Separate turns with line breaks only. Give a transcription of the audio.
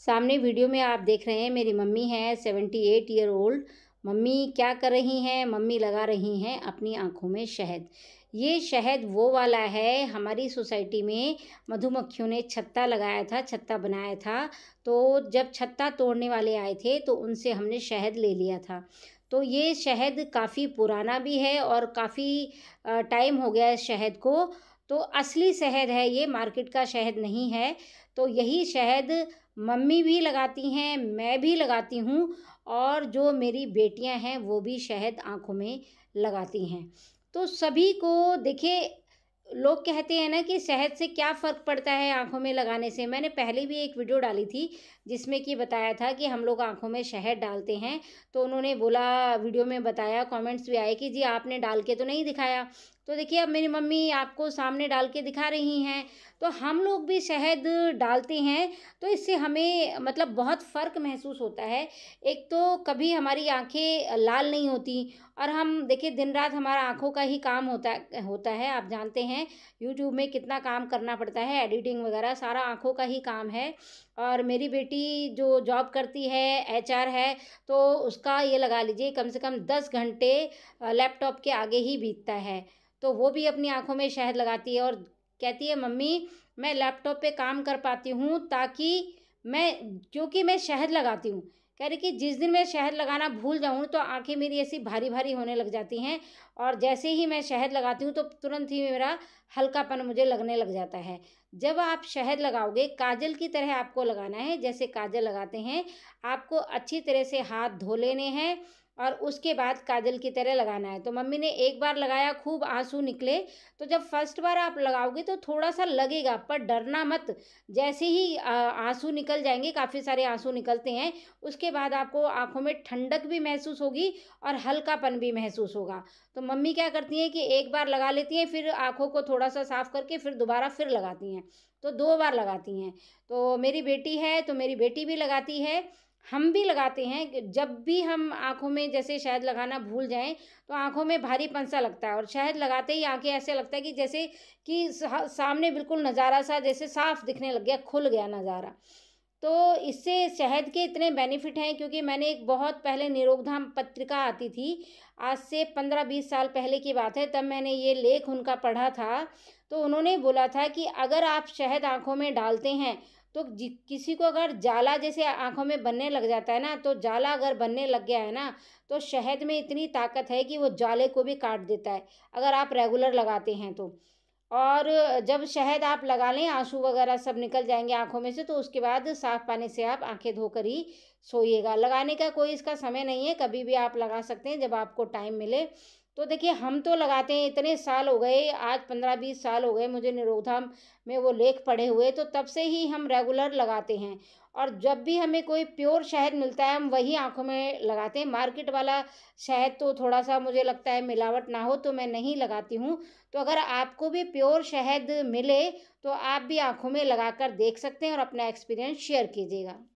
सामने वीडियो में आप देख रहे हैं, मेरी मम्मी है seventy eight year old mummy क्या कर रही हैं? मम्मी लगा रही हैं अपनी आँखों में शहद। ये शहद वो वाला है, हमारी सोसाइटी में मधुमक्खियों ने छत्ता लगाया था, छत्ता बनाया था। तो जब छत्ता तोड़ने वाले आए थे तो उनसे हमने शहद ले लिया था। तो ये शहद काफ़ी पुराना भी है और काफ़ी टाइम हो गया है शहद को। तो असली शहद है, ये मार्केट का शहद नहीं है। तो यही शहद मम्मी भी लगाती हैं, मैं भी लगाती हूँ और जो मेरी बेटियाँ हैं, वो भी शहद आँखों में लगाती हैं। तो सभी को देखिए, लोग कहते हैं ना कि शहद से क्या फ़र्क पड़ता है आँखों में लगाने से। मैंने पहले भी एक वीडियो डाली थी जिसमें कि बताया था कि हम लोग आँखों में शहद डालते हैं। तो उन्होंने बोला, वीडियो में बताया कमेंट्स भी आए कि जी आपने डाल के तो नहीं दिखाया। तो देखिए, अब मेरी मम्मी आपको सामने डाल के दिखा रही हैं। तो हम लोग भी शहद डालते हैं तो इससे हमें मतलब बहुत फ़र्क महसूस होता है। एक तो कभी हमारी आँखें लाल नहीं होती और हम देखिए दिन रात हमारा आँखों का ही काम होता होता है। आप जानते हैं यूट्यूब में कितना काम करना पड़ता है एडिटिंग वगैरह सारा आँखों का ही काम है। और मेरी बेटी जो जॉब करती है एचआर है तो उसका ये लगा लीजिए कम से कम दस घंटे लैपटॉप के आगे ही बीतता है। तो वो भी अपनी आँखों में शहद लगाती है और कहती है, मम्मी, मैं लैपटॉप पे काम कर पाती हूँ ताकि मैं, क्योंकि मैं शहद लगाती हूँ कह रही कि जिस दिन मैं शहद लगाना भूल जाऊँ तो आँखें मेरी ऐसी भारी भारी होने लग जाती हैं और जैसे ही मैं शहद लगाती हूँ तो तुरंत ही मेरा हल्कापन मुझे लगने लग जाता है। जब आप शहद लगाओगे, काजल की तरह आपको लगाना है, जैसे काजल लगाते हैं, आपको अच्छी तरह से हाथ धो लेने हैं और उसके बाद काजल की तरह लगाना है। तो मम्मी ने एक बार लगाया, खूब आँसू निकले। तो जब फ़र्स्ट बार आप लगाओगे तो थोड़ा सा लगेगा, पर डरना मत। जैसे ही आँसू निकल जाएँगे, काफ़ी सारे आँसू निकलते हैं, उसके बाद आपको आँखों में ठंडक भी महसूस होगी और हल्कापन भी महसूस होगा। तो मम्मी क्या करती हैं कि एक बार लगा लेती हैं, फिर आँखों को थोड़ा सा साफ़ करके फिर दोबारा फिर लगाती हैं। तो दो बार लगाती हैं। तो मेरी बेटी है तो मेरी बेटी भी लगाती है। हम भी लगाते हैं जब भी हम आँखों में जैसे शहद लगाना भूल जाएँ तो आँखों में भारी पंसा लगता है और शहद लगाते ही आँखें ऐसे लगता है कि जैसे कि सामने बिल्कुल नज़ारा सा जैसे साफ़ दिखने लग गया, खुल गया नज़ारा। तो इससे शहद के इतने बेनिफिट हैं क्योंकि मैंने एक बहुत पहले निरोगधाम पत्रिका आती थी, आज से पंद्रह बीस साल पहले की बात है, तब मैंने ये लेख उनका पढ़ा था। तो उन्होंने बोला था कि अगर आप शहद आँखों में डालते हैं तो किसी को अगर जाला जैसे आँखों में बनने लग जाता है ना तो जाला अगर बनने लग गया है ना तो शहद में इतनी ताकत है कि वो जाले को भी काट देता है, अगर आप रेगुलर लगाते हैं तो। और जब शहद आप लगा लें, आँसू वगैरह सब निकल जाएँगे आँखों में से तो उसके बाद साफ़ पानी से आप आँखें धोकर ही सोइएगा। लगाने का कोई इसका समय नहीं है, कभी भी आप लगा सकते हैं जब आपको टाइम मिले। तो देखिए, हम तो लगाते हैं, इतने साल हो गए, आज पंद्रह बीस साल हो गए मुझे निरोधाम में वो लेख पढ़े हुए तो तब से ही हम रेगुलर लगाते हैं। और जब भी हमें कोई प्योर शहद मिलता है, हम वही आँखों में लगाते हैं। मार्केट वाला शहद तो थोड़ा सा मुझे लगता है मिलावट ना हो तो मैं नहीं लगाती हूँ। तो अगर आपको भी प्योर शहद मिले तो आप भी आँखों में लगा कर देख सकते हैं और अपना एक्सपीरियंस शेयर कीजिएगा।